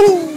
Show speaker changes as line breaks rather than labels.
Woo!